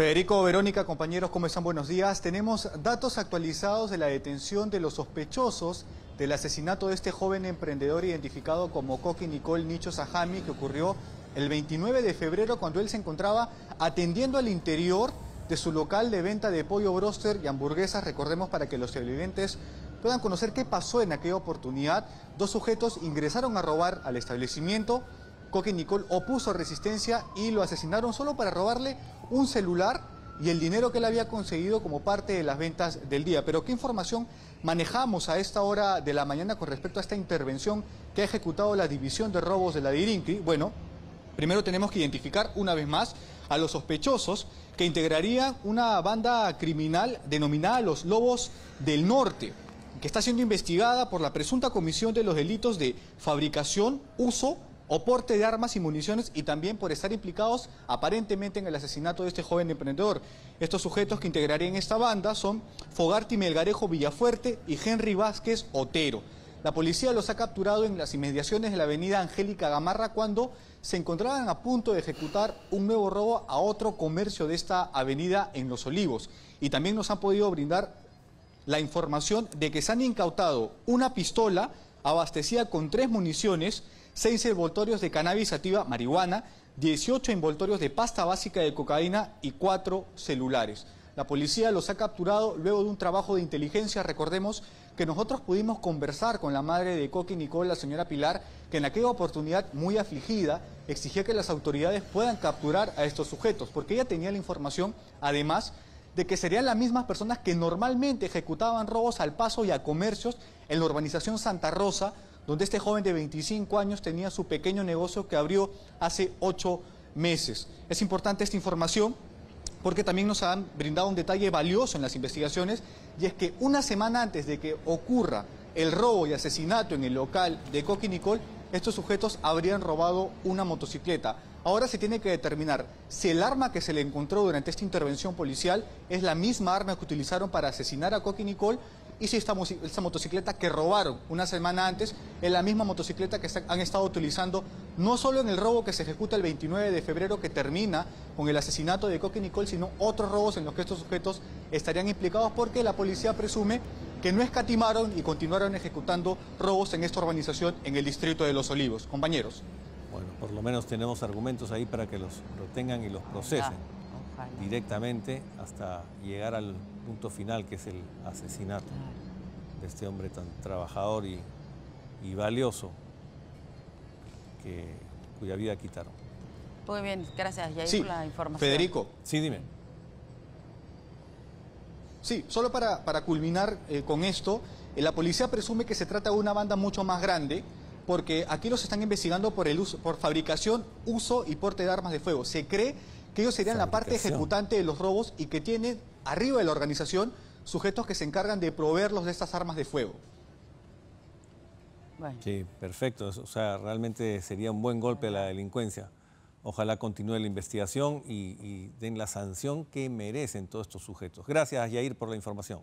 Federico, Verónica, compañeros, ¿cómo están? Buenos días. Tenemos datos actualizados de la detención de los sospechosos del asesinato de este joven emprendedor identificado como Coqui Nicole Nicho Sajami, que ocurrió el 29 de febrero cuando él se encontraba atendiendo al interior de su local de venta de pollo broster y hamburguesas. Recordemos para que los televidentes puedan conocer qué pasó en aquella oportunidad. Dos sujetos ingresaron a robar al establecimiento. Coque Nicole opuso resistencia y lo asesinaron solo para robarle un celular y el dinero que él había conseguido como parte de las ventas del día. Pero ¿qué información manejamos a esta hora de la mañana con respecto a esta intervención que ha ejecutado la División de Robos de la DIRINCRI? Bueno, primero tenemos que identificar una vez más a los sospechosos que integrarían una banda criminal denominada los Lobos del Norte que está siendo investigada por la presunta comisión de los delitos de fabricación, uso o porte de armas y municiones y también por estar implicados aparentemente en el asesinato de este joven emprendedor. Estos sujetos que integrarían esta banda son Fogarty Melgarejo Villafuerte y Henry Vázquez Otero. La policía los ha capturado en las inmediaciones de la avenida Angélica Gamarra cuando se encontraban a punto de ejecutar un nuevo robo a otro comercio de esta avenida en Los Olivos. Y también nos han podido brindar la información de que se han incautado una pistola abastecida con tres municiones, seis envoltorios de cannabis sativa marihuana, 18 envoltorios de pasta básica de cocaína y cuatro celulares. La policía los ha capturado luego de un trabajo de inteligencia. Recordemos que nosotros pudimos conversar con la madre de Coqui Nicole, la señora Pilar, que en aquella oportunidad, muy afligida, exigía que las autoridades puedan capturar a estos sujetos, porque ella tenía la información, además, de que serían las mismas personas que normalmente ejecutaban robos al paso y a comercios en la urbanización Santa Rosa, donde este joven de 25 años tenía su pequeño negocio que abrió hace ocho meses. Es importante esta información porque también nos han brindado un detalle valioso en las investigaciones y es que una semana antes de que ocurra el robo y asesinato en el local de Coqui Nicole, estos sujetos habrían robado una motocicleta. Ahora se tiene que determinar si el arma que se le encontró durante esta intervención policial es la misma arma que utilizaron para asesinar a Coqui Nicole y si esta, motocicleta que robaron una semana antes es la misma motocicleta que han estado utilizando no solo en el robo que se ejecuta el 29 de febrero que termina con el asesinato de Coqui Nicole, sino otros robos en los que estos sujetos estarían implicados porque la policía presume que no escatimaron y continuaron ejecutando robos en esta organización en el distrito de Los Olivos. Compañeros. Bueno, por lo menos tenemos argumentos ahí para que los tengan y los procesen directamente hasta llegar al punto final que es el asesinato de este hombre tan trabajador y, valioso cuya vida quitaron. Muy bien, gracias Yair por la información. Federico. Sí, dime. Sí, solo para, para culminar eh, con esto, eh, la policía presume que se trata de una banda mucho más grande, porque aquí los están investigando por, el uso, por fabricación, uso y porte de armas de fuego. Se cree que ellos serían la parte ejecutante de los robos y que tienen arriba de la organización sujetos que se encargan de proveerlos de estas armas de fuego. Sí, perfecto. O sea, realmente sería un buen golpe a la delincuencia. Ojalá continúe la investigación y, den la sanción que merecen todos estos sujetos. Gracias, Yair, por la información.